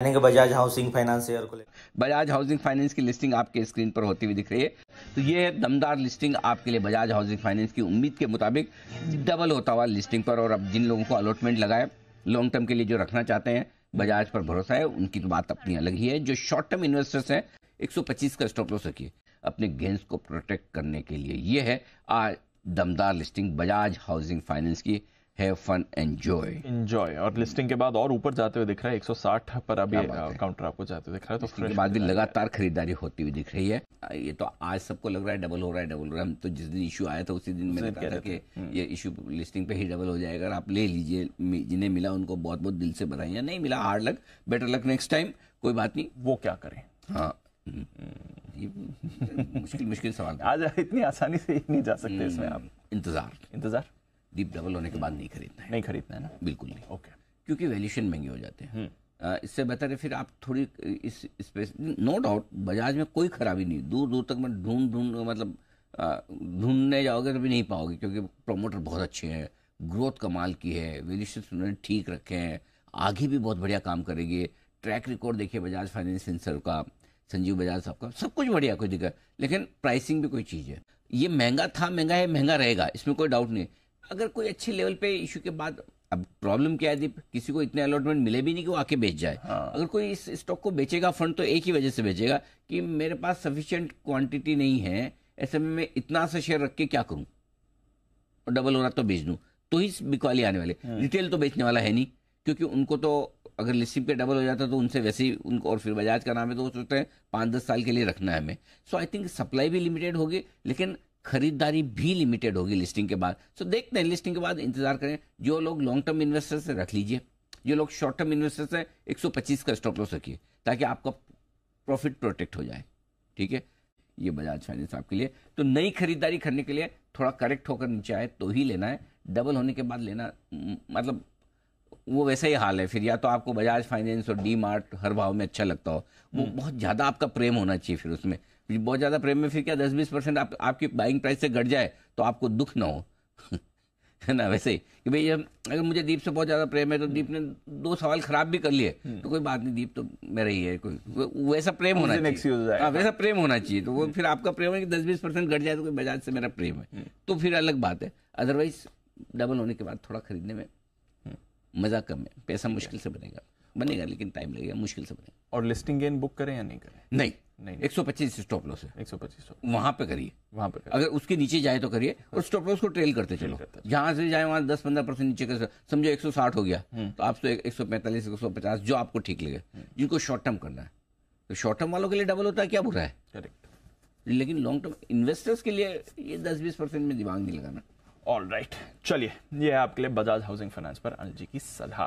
Bajaj housing finance share को Bajaj housing finance की listing आपके स्क्रीन पर होती हुई दिख रही है। तो ये है दमदार लिस्टिंग आपके लिए बजाज हाउसिंग फाइनेंस की उम्मीद के मुताबिक डबल होता हुआ लिस्टिंग पर। और अब जिन लोगों को अलॉटमेंट लगाए लॉन्ग टर्म के लिए जो रखना चाहते हैं, बजाज पर भरोसा है, उनकी तो बात अपनी अलग ही है। जो शॉर्ट टर्म इन्वेस्टर्स हैं 125 का स्टॉप लॉस रखिए, अपने गेंस को प्रोटेक्ट करने के लिए। ये है आज दमदार लिस्टिंग बजाज हाउसिंग फाइनेंस की। हैव फन एंजॉय एंजॉय और लिस्टिंग के बाद और ऊपर जाते हुए दिख रहा है 160 पर अभी। काउंटर आपको जाते हुए दिख रहा है तो fresh बाद भी लगातार खरीदारी होती हुई दिख रही है। ये तो आज सबको लग रहा है डबल हो रहा है डबल हो रहा है। तो जिस दिन इशू आया था उसी दिन मैंने कहा था कि ये इशू लिस्टिंग पे ही डबल हो जाएगा। आप ले लीजिए जिन्हें मिला उनको बहुत बहुत दिल से बधाइयाँ नहीं मिला hard luck better luck next time कोई बात नहीं। वो क्या करें? हाँ। हम्म, मुश्किल मुश्किल सवाल आज इतनी आसानी से नहीं जा सकते इसमें आप। इंतज़ार। इंतज़ार? डीप डबल होने के बाद नहीं खरीदना है। नहीं खरीदना है ना? बिल्कुल नहीं। ओके। क्योंकि वैल्यूशन महँगे हो जाते हम्म। हैं इससे बेहतर है फिर आप थोड़ी इस स्पेस नो डाउट बजाज में कोई खराबी नहीं दूर दूर तक मैं ढूंढ ढूंढ मतलब ढूँढने जाओगे तो भी नहीं पाओगे क्योंकि प्रमोटर बहुत अच्छे हैं ग्रोथ कमाल की है वैल्यूशन उन्होंने ठीक रखे हैं आगे भी बहुत बढ़िया काम करेगी। ट्रैक रिकॉर्ड देखिए बजाज फाइनेंस सेंसर का संजीव बजाज साहब का सब कुछ बढ़िया कोई दिक्कत लेकिन प्राइसिंग भी कोई चीज़ है। ये महँगा था महँगा है महँगा रहेगा इसमें कोई डाउट नहीं। अगर कोई अच्छे लेवल पे इशू के बाद अब प्रॉब्लम क्या है दीप? किसी को इतने अलॉटमेंट मिले भी नहीं कि वो आके बेच जाए। हाँ। अगर कोई इस स्टॉक को बेचेगा फंड तो एक ही वजह से बेचेगा कि मेरे पास सफिशिएंट क्वांटिटी नहीं है ऐसे में मैं इतना सा शेयर रख के क्या करूँ? और डबल हो रहा तो बेच दूँ। तो ही बिकवाली आने वाले। रिटेल तो बेचने वाला है नहीं क्योंकि उनको तो अगर लिस्टिंग पे डबल हो जाता तो उनसे वैसे ही उनको और फिर बजाज का नाम है तो वो सोचते हैं पाँच दस साल के लिए रखना है हमें। सो आई थिंक सप्लाई भी लिमिटेड होगी लेकिन खरीदारी भी लिमिटेड होगी लिस्टिंग के बाद। सो देखते हैं लिस्टिंग के बाद इंतज़ार करें। जो लोग लॉन्ग टर्म इन्वेस्टर्स से रख लीजिए। जो लोग शॉर्ट टर्म इन्वेस्टर्स है 125 का स्टॉप लॉस रखिए ताकि आपका प्रॉफिट प्रोटेक्ट हो जाए। ठीक है? ये बजाज फाइनेंस आपके लिए। तो नई खरीदारी करने के लिए थोड़ा करेक्ट होकर नीचे आए तो ही लेना है। डबल होने के बाद लेना मतलब वो वैसा ही हाल है। फिर या तो आपको बजाज फाइनेंस और डी मार्ट हर भाव में अच्छा लगता हो। वो बहुत ज़्यादा आपका प्रेम होना चाहिए फिर उसमें। बहुत ज़्यादा प्रेम में फिर क्या दस बीस परसेंट आप, आपकी बाइंग प्राइस से घट जाए तो आपको दुख ना हो। है ना वैसे ही? कि भाई अगर मुझे दीप से बहुत ज़्यादा प्रेम है तो दीप ने दो सवाल खराब भी कर लिए तो कोई बात नहीं दीप तो मेरा ही है कोई वैसा प्रेम होना चाहिए। हाँ, वैसा प्रेम होना चाहिए तो वो फिर आपका प्रेम है कि दस बीस परसेंट घट जाए तो कोई बजाज से मेरा प्रेम है। तो फिर अलग बात है। अदरवाइज़ डबल होने के बाद थोड़ा खरीदने में मज़ा कम है। पैसा मुश्किल से बनेगा। बनेगा लेकिन टाइम लगेगा मुश्किल से बनेगा। और लिस्टिंग गेन बुक करें या नहीं करें? नहीं। नहीं एक सौ पच्चीस स्टॉप लॉस है। 125 वहाँ पे करिए। वहाँ पे अगर उसके नीचे जाए तो करिए और स्टॉप लॉस को ट्रेल करते चलो। जहाँ से जाए वहाँ दस पंद्रह परसेंट नीचे कर समझो एक सौ साठ हो गया। तो आप तो एक सौ पैंतालीस एक सौ पचास जो आपको ठीक लगे। जिनको शॉर्ट टर्म करना है। तो शॉर्ट टर्म वालों के लिए डबल होता है क्या बुरा है? करेक्ट लेकिन लॉन्ग टर्म इन्वेस्टर्स के लिए ये दस बीस परसेंट में दिमाग नहीं लगाना। ऑल राइट चलिए ये है आपके लिए बजाज हाउसिंग फाइनेंस पर अनिल जी की सलाह।